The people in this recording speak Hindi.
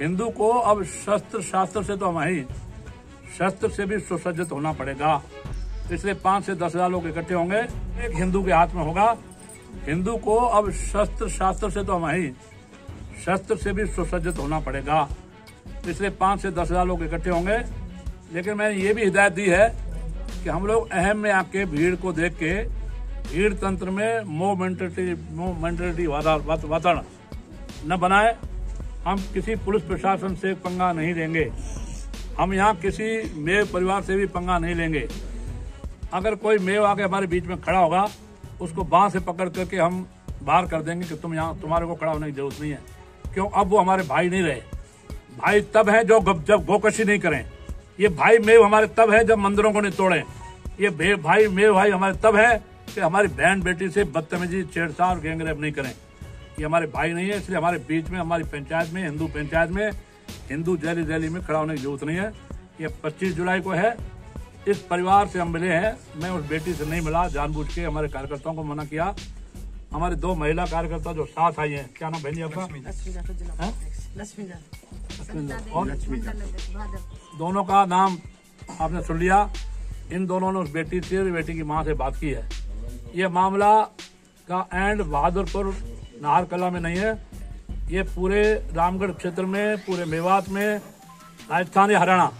हिंदू को अब शस्त्र शास्त्र से तो हम ही शस्त्र से भी सुसज्जित होना पड़ेगा। इसलिए पाँच से दस हज़ार लोग इकट्ठे होंगे। एक हिंदू के हाथ में होगा। हिंदू को अब शस्त्र शास्त्र से तो हम ही शस्त्र से भी सुसज्जित होना पड़ेगा। इसलिए पाँच से दस हज़ार लोग इकट्ठे होंगे। लेकिन मैंने ये भी हिदायत दी है कि हम लोग अहम में आके भीड़ को देख के भीड़ तंत्र में मोह मेंटलिटी मोह वातावरण न बनाए। हम किसी पुलिस प्रशासन से पंगा नहीं लेंगे। हम यहाँ किसी मेव परिवार से भी पंगा नहीं लेंगे। अगर कोई मेव आके हमारे बीच में खड़ा होगा, उसको बांह से पकड़ करके हम बाहर कर देंगे कि तुम यहाँ, तुम्हारे को खड़ा होने की ज़रूरत नहीं है। क्यों? अब वो हमारे भाई नहीं रहे। भाई तब है जो जब गोकशी नहीं करें। ये भाई मेव हमारे तब है जब मंदिरों को नहीं तोड़े। ये भाई मेव भाई हमारे तब है कि हमारी बहन बेटी से बदतमीजी, छेड़छाड़ और गैंगरेप नहीं करें। ये हमारे भाई नहीं है इसलिए हमारे बीच में हमारी पंचायत में हिंदू पंचायत में हिंदू जैली जैली में खड़ा होने की ज़रूरत नहीं है। ये 25 जुलाई को है। इस परिवार से हम मिले हैं। मैं उस बेटी से नहीं मिला जानबूझ के हमारे कार्यकर्ताओं को मना किया। हमारे दो महिला कार्यकर्ता जो साथ आई हैं क्या नाम बहनी आपका? और? दोनों का नाम आपने सुन लिया। इन दोनों ने उस बेटी से बेटी की माँ से बात की है। ये मामला का एंड बहादुरपुर नाहर कला में नहीं है। ये पूरे रामगढ़ क्षेत्र में, पूरे मेवात में, राजस्थान या हरियाणा।